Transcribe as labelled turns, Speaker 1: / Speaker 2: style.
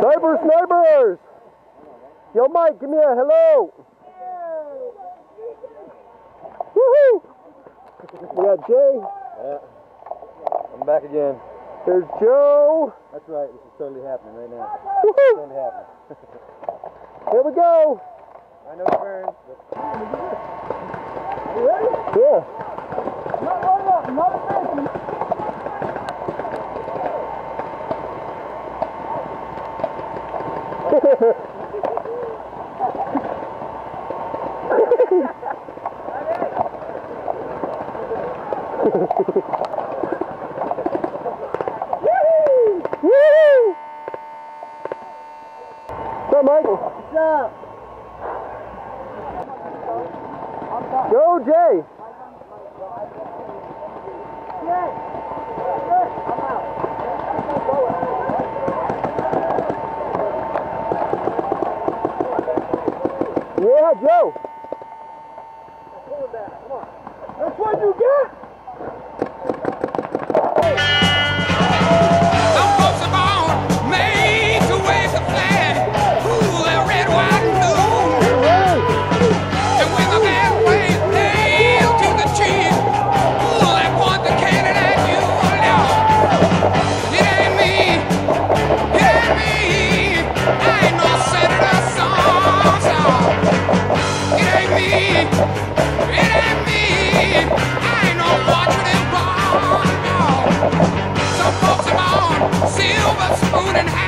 Speaker 1: Snipers, snipers! Yo, Mike, give me a hello. Woohoo! We got Jay.
Speaker 2: Yeah. I'm back again.
Speaker 1: There's Joe.
Speaker 2: That's right. This is totally happening right now.
Speaker 1: Woohoo!
Speaker 2: Totally happening.
Speaker 1: Here we go.
Speaker 2: I know it burns, but You ready?
Speaker 1: Yeah. Woo! What's up,
Speaker 2: what's up?
Speaker 1: Go, Jay. verdade, eu! moon and